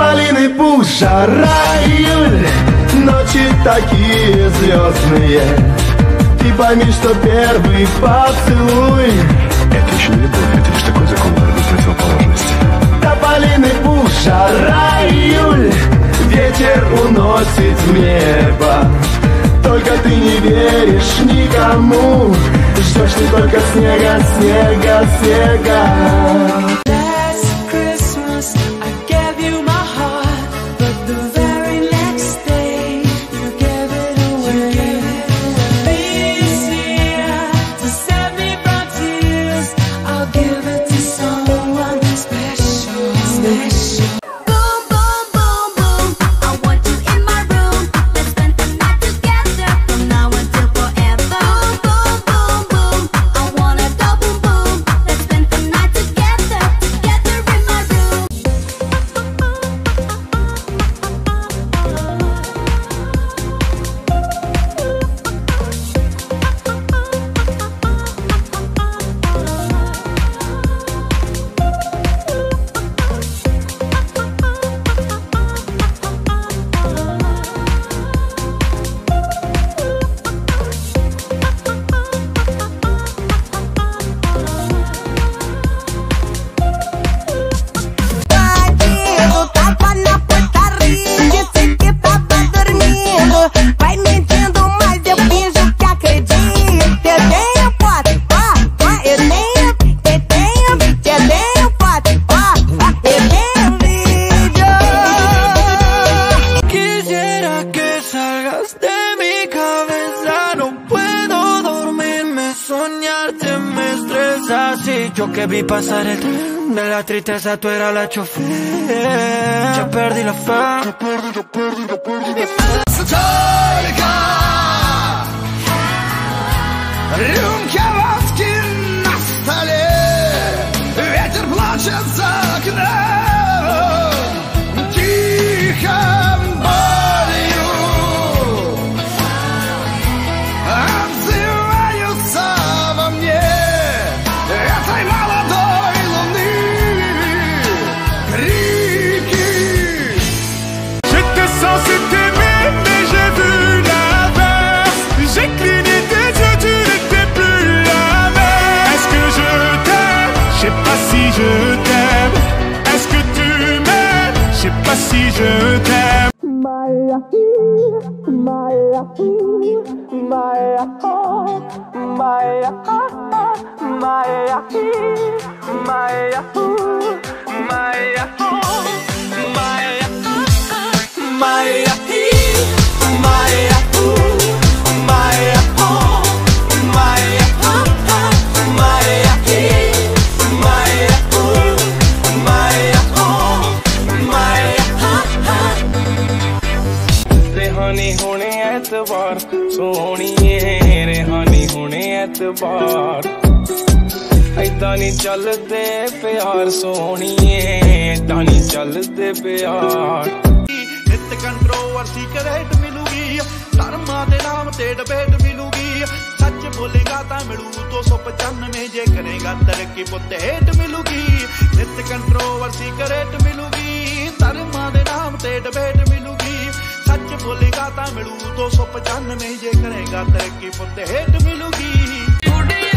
Тополиный пух, жара июль Ночи такие звездные. Ты пойми, что первый поцелуй. Это еще не любовь, это лишь такой закон борьбы противоположности. Тополиный пух, жара июль Ветер уносит в небо. Только ты не веришь никому. Ждешь не только снега, снега, снега soñarte me estresa. Si yo que vi pasar el tren de la tristeza, tú eras la chofer. Ya perdí la fe. Ya perdí, ya perdí, ya perdí la fe. Рюмка водки на столе Ветер плачет за окном je t'aime. Est-ce que tu m'aimes? Je sais pas si je t'aime. My, my, my, my, my, एतबार ऐदा नहीं चलते प्यार सोनिए ऐदा नहीं चलते प्यार। नित मिलूगी, धर्मा नाम डिबेट मिलूगी। सच बोलेगा मिलू तो दो सौ पचानवे जे करेगा तरक्की पुत हेट मिलूगी। नित कंट्रोवर्सी करेट मिलूगी, धर्मा के नाम ते डिबेट मिलूगी। ਬੋਲੇਗਾ ਤਾਂ ਮਿਲੂ 295 ਜੇ ਕਰੇਗਾ ਤਰੱਕੀ ਪੁੱਤ ਹੇਠ ਮਿਲੂਗੀ।